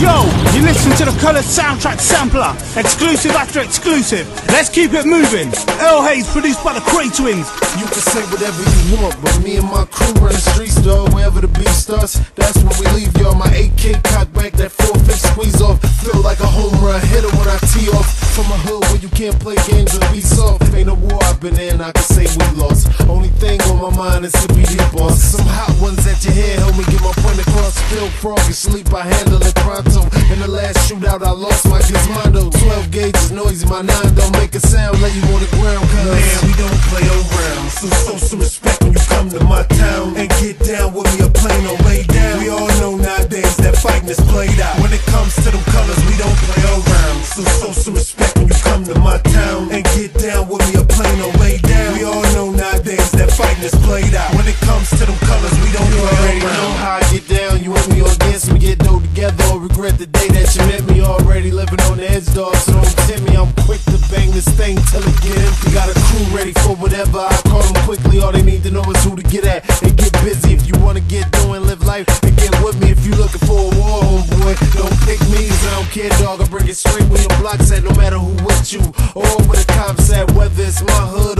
Yo, you listen to the Colour Soundtrack Sampler, exclusive after exclusive. Let's keep it moving. Earl Hayes, produced by the Cray Twins. You can say whatever you want, but me and my crew run the streets, dog. Wherever the beat starts, that's when we leave, y'all. My AK cock back, that 4 squeeze off. Feel like a home run hitter when I tee off. From a hood where you can't play games or be soft. Ain't no war I've been in, I can say we lost. Only thing on my mind is to be the boss. Some hot ones at your head, help me get my point frog asleep, I handle it pronto. In the last shootout, I lost my gizmondo. 12 gauge is noisy, my nine don't make a sound. Lay you on the ground, cuz. Man, we don't play around. So show some respect when you come to my town. And get down with me, a plane or lay down. We all know nowadays that fighting is played out. When it comes to them colors, we don't play around. So show some respect when you come to my town. And get down with me, a plane or lay down. We all know nowadays that fighting is played out. When it comes to them colors, we don't play around. The day that you met me. Already living on the edge, dog. So don't tempt me. I'm quick to bang this thing till it get empty. Got a crew ready for whatever. I call them quickly. All they need to know is who to get at. And get busy if you wanna get doing, live life. And get with me if you looking for a war, homeboy. Don't pick me, 'cause I don't care, dog. I bring it straight where your block's at, no matter who with you. Or where the cops at, whether it's my hood